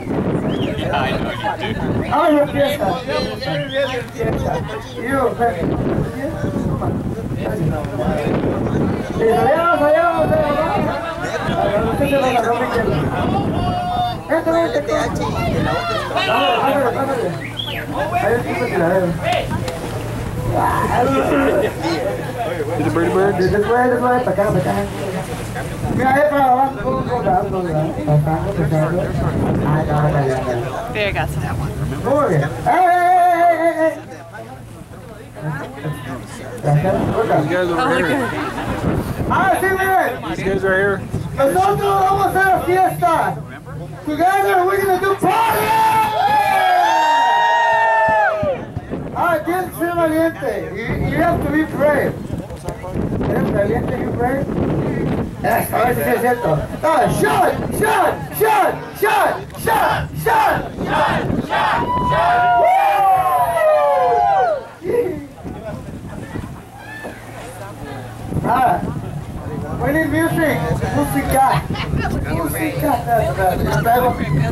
I know you do. Ah, yo fiesta. Estoy bien de fiesta. Yo, Salíamos, salíamos, Vente, vente, vente. Ahí es un tiradero. To the birdie birds? To the birdie birds. Baka, baka. Kaya? There, got to that one. Oh. Hey. These guys over oh, here. Alright, see you These guys right here. Nosotros vamos a hacer fiesta. Together we're gonna do party! Ah, get some valiente. You, you have to be brave. That's hard to say that though. Uh, shot, shot, shot, shot, shot, shot, shot, shot, shot. Ah, we need music. Música. Música. Música.